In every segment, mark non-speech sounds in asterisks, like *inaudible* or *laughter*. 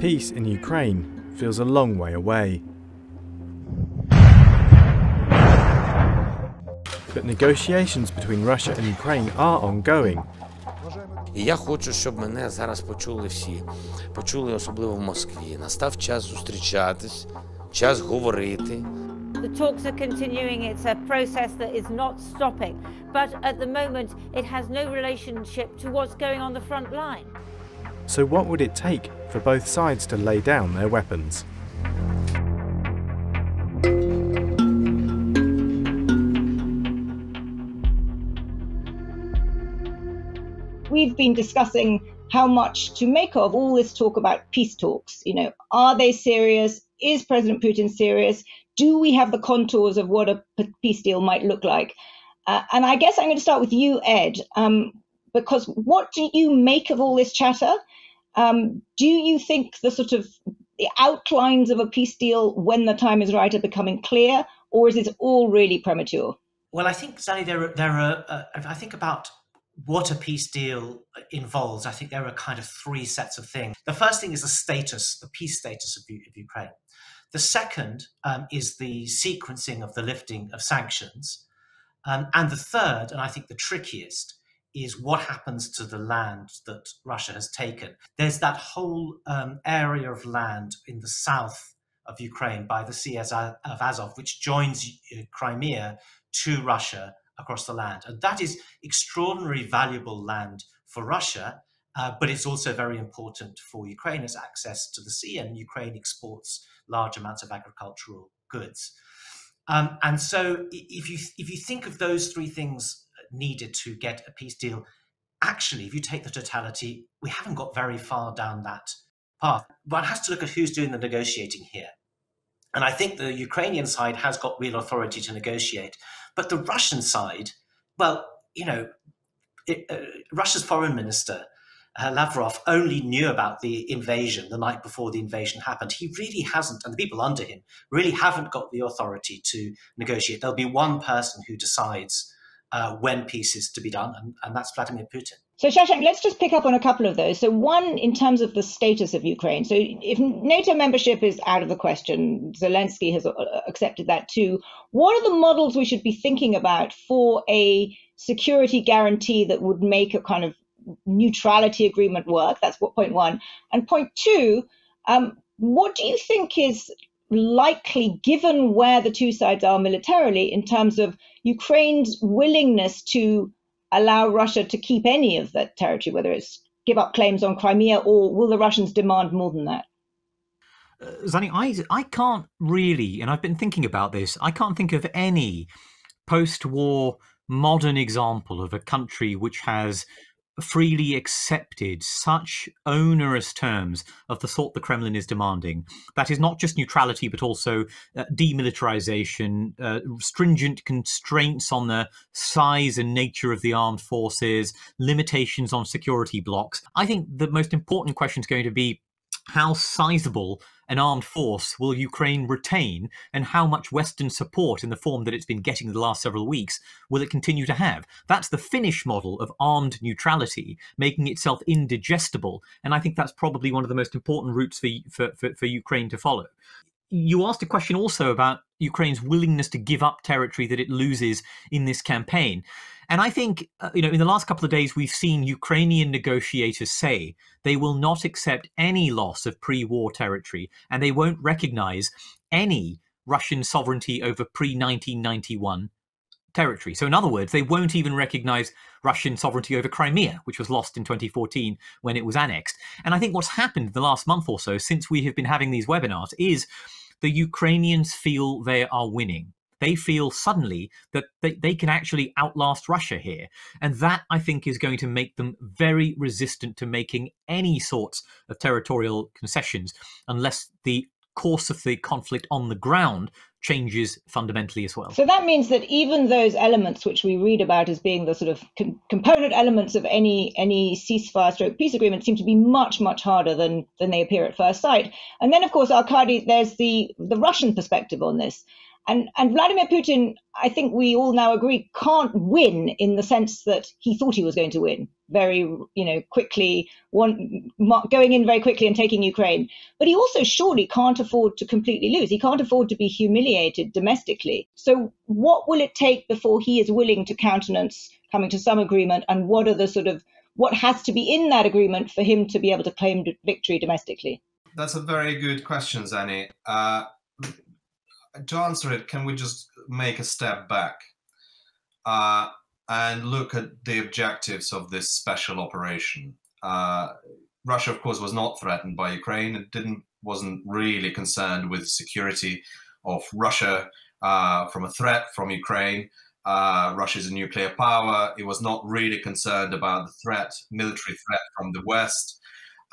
Peace in Ukraine feels a long way away. But negotiations between Russia and Ukraine are ongoing. І я хочу, щоб мене зараз почули всі, почули особливо в Москві. Настав час зустрічатись, час говорити. The talks are continuing. It's a process that is not stopping. But at the moment, it has no relationship to what's going on the front line. So, what would it take for both sides to lay down their weapons? We've been discussing how much to make of all this talk about peace talks. You know, are they serious? Is President Putin serious? Do we have the contours of what a peace deal might look like? Uh, and I guess I'm going to start with you, Ed, um, because what do you make of all this chatter? Um, do you think the sort of the outlines of a peace deal when the time is right are becoming clear, or is it all really premature? Well, I think Sally, there are, there are. Uh, I think about what a peace deal involves, I think there are kind of three sets of things. The first thing is the status, the peace status of, of Ukraine. The second um, is the sequencing of the lifting of sanctions. Um, and the third, and I think the trickiest, is what happens to the land that Russia has taken. There's that whole um, area of land in the south of Ukraine by the Sea of Azov, which joins uh, Crimea to Russia across the land. And that is extraordinarily valuable land for Russia, uh, but it's also very important for Ukraine as access to the sea, and Ukraine exports large amounts of agricultural goods. Um, and so, if you if you think of those three things needed to get a peace deal, actually, if you take the totality, we haven't got very far down that path. One has to look at who's doing the negotiating here. And I think the Ukrainian side has got real authority to negotiate. But the Russian side, well, you know, it, uh, Russia's foreign minister, uh, Lavrov, only knew about the invasion the night before the invasion happened. He really hasn't, and the people under him really haven't got the authority to negotiate. There'll be one person who decides uh, when peace is to be done, and, and that's Vladimir Putin. So, Shashank, let's just pick up on a couple of those. So, one, in terms of the status of Ukraine. So, if NATO membership is out of the question, Zelensky has uh, accepted that too. What are the models we should be thinking about for a security guarantee that would make a kind of neutrality agreement work? That's what point one. And point two, um, what do you think is likely, given where the two sides are militarily, in terms of Ukraine's willingness to allow Russia to keep any of that territory, whether it's give up claims on Crimea or will the Russians demand more than that? Uh, Zanny, I, I can't really, and I've been thinking about this, I can't think of any post war modern example of a country which has freely accepted such onerous terms of the sort the Kremlin is demanding. That is not just neutrality, but also uh, demilitarization, uh, stringent constraints on the size and nature of the armed forces, limitations on security blocs. I think the most important question is going to be how sizable an armed force will Ukraine retain, and how much Western support in the form that it's been getting the last several weeks will it continue to have? That's the Finnish model of armed neutrality, making itself indigestible, and I think that's probably one of the most important routes for, for, for, for Ukraine to follow. You asked a question also about Ukraine's willingness to give up territory that it loses in this campaign. And I think, uh, you know, in the last couple of days, we've seen Ukrainian negotiators say they will not accept any loss of pre war territory and they won't recognize any Russian sovereignty over pre 1991 territory. So, in other words, they won't even recognize Russian sovereignty over Crimea, which was lost in 2014 when it was annexed. And I think what's happened the last month or so since we have been having these webinars is the Ukrainians feel they are winning they feel suddenly that they, they can actually outlast Russia here. And that, I think, is going to make them very resistant to making any sorts of territorial concessions unless the course of the conflict on the ground changes fundamentally as well. So that means that even those elements which we read about as being the sort of component elements of any any ceasefire stroke peace agreement seem to be much much harder than than they appear at first sight. And then of course Arkady there's the the Russian perspective on this. And, and Vladimir Putin, I think we all now agree, can't win in the sense that he thought he was going to win. Very, you know, quickly, one, going in very quickly and taking Ukraine. But he also surely can't afford to completely lose. He can't afford to be humiliated domestically. So, what will it take before he is willing to countenance coming to some agreement? And what are the sort of what has to be in that agreement for him to be able to claim victory domestically? That's a very good question, Zanny. Uh, to answer it, can we just make a step back? Uh, and look at the objectives of this special operation. Uh, Russia, of course, was not threatened by Ukraine. It didn't wasn't really concerned with security of Russia uh, from a threat from Ukraine. Uh, Russia is a nuclear power. It was not really concerned about the threat, military threat from the West.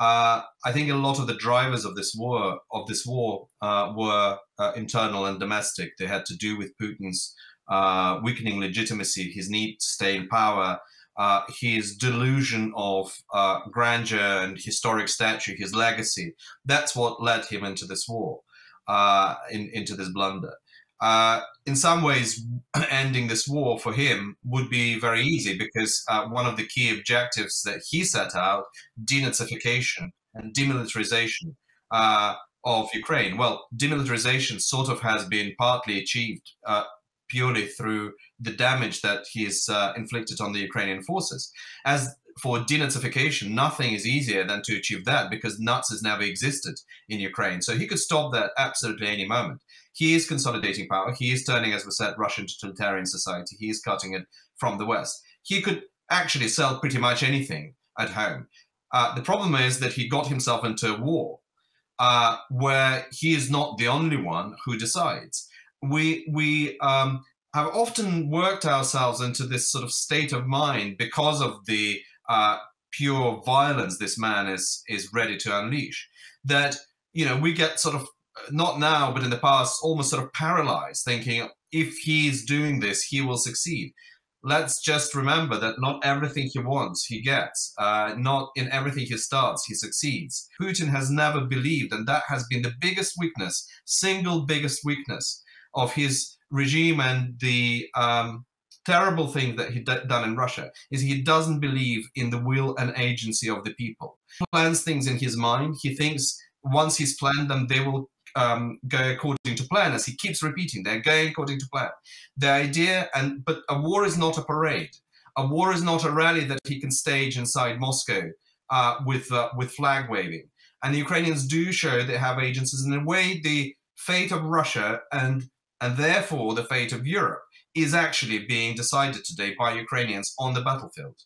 Uh, I think a lot of the drivers of this war of this war uh, were uh, internal and domestic. They had to do with Putin's uh, weakening legitimacy, his need to stay in power, uh, his delusion of uh, grandeur and historic stature, his legacy. That's what led him into this war, uh, in, into this blunder. Uh, in some ways, *clears throat* ending this war for him would be very easy because uh, one of the key objectives that he set out, denazification and demilitarization, of Ukraine. Well, demilitarization sort of has been partly achieved purely through the damage that he's uh, inflicted on the Ukrainian forces. As for denazification, nothing is easier than to achieve that because Nazis never existed in Ukraine. So he could stop that absolutely any moment. He is consolidating power. He is turning, as we said, Russian totalitarian society. He is cutting it from the West. He could actually sell pretty much anything at home. Uh, the problem is that he got himself into a war uh, where he is not the only one who decides we we um, have often worked ourselves into this sort of state of mind because of the uh, pure violence this man is is ready to unleash. That you know we get sort of not now but in the past almost sort of paralyzed, thinking if he's doing this, he will succeed. Let's just remember that not everything he wants, he gets. Uh, not in everything he starts, he succeeds. Putin has never believed, and that has been the biggest weakness, single biggest weakness of his regime and the um, terrible thing that he'd done in Russia is he doesn't believe in the will and agency of the people. He plans things in his mind. He thinks once he's planned them, they will um, go according to plan, as he keeps repeating. They're going according to plan. The idea, and but a war is not a parade. A war is not a rally that he can stage inside Moscow uh, with uh, with flag waving. And the Ukrainians do show they have agencies. In a way, the fate of Russia and and therefore the fate of Europe is actually being decided today by Ukrainians on the battlefield.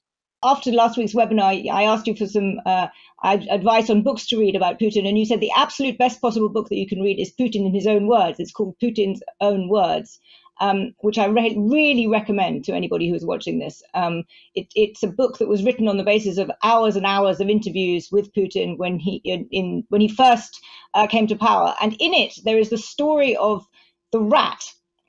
After last week's webinar, I asked you for some uh, advice on books to read about Putin, and you said the absolute best possible book that you can read is Putin in his own words. It's called Putin's Own Words. Um, which I re- really recommend to anybody who's watching this. Um, it, it's a book that was written on the basis of hours and hours of interviews with Putin when he in, in when he first uh, came to power, and in it there is the story of the rat,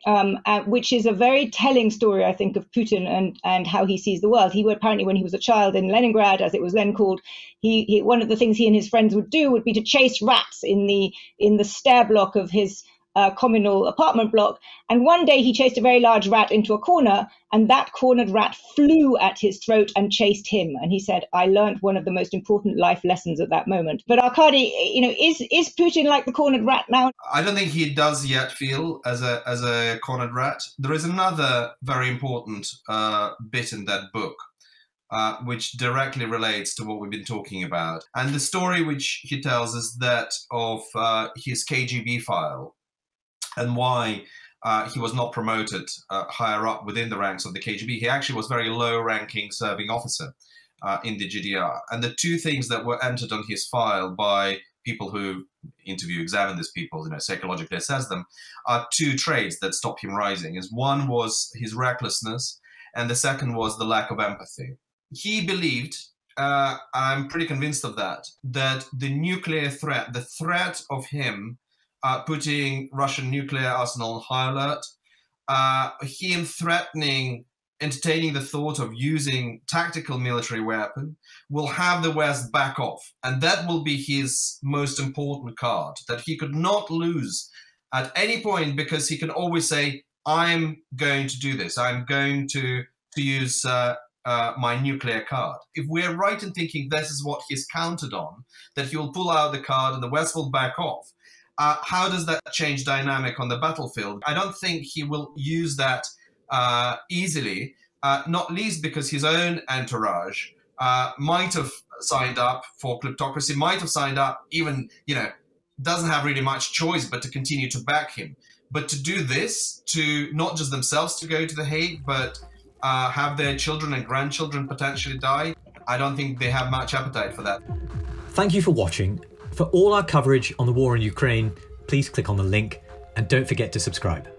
um, uh, which is a very telling story, I think, of Putin and, and how he sees the world. He apparently, when he was a child in Leningrad, as it was then called, he, he one of the things he and his friends would do would be to chase rats in the in the stair block of his uh, communal apartment block. And one day he chased a very large rat into a corner, and that cornered rat flew at his throat and chased him. And he said, "I learned one of the most important life lessons at that moment." But Arkady, you know, is is Putin like the cornered rat now? I don't think he does yet feel as a as a cornered rat. There is another very important uh, bit in that book. Uh, which directly relates to what we've been talking about. And the story which he tells is that of uh, his KGB file, and why uh, he was not promoted uh, higher up within the ranks of the KGB. He actually was very low-ranking serving officer uh, in the GDR. And the two things that were entered on his file by people who interview, examine these people, you know, psychologically assess them, are two traits that stop him rising. Is one was his recklessness, and the second was the lack of empathy. He believed uh, I'm pretty convinced of that, that the nuclear threat, the threat of him uh, putting Russian nuclear arsenal on high alert, uh, him threatening, entertaining the thought of using tactical military weapon, will have the West back off. And that will be his most important card, that he could not lose at any point because he can always say, I'm going to do this. I'm going to, to use uh, uh, my nuclear card. If we're right in thinking this is what he's counted on, that he will pull out the card and the West will back off, uh, how does that change dynamic on the battlefield? I don't think he will use that uh, easily, uh, not least because his own entourage uh, might have signed up for kleptocracy, might have signed up even, you know, doesn't have really much choice but to continue to back him. But to do this, to not just themselves to go to The Hague, but uh, have their children and grandchildren potentially die, I don't think they have much appetite for that. Thank you for watching. For all our coverage on the war in Ukraine, please click on the link and don't forget to subscribe.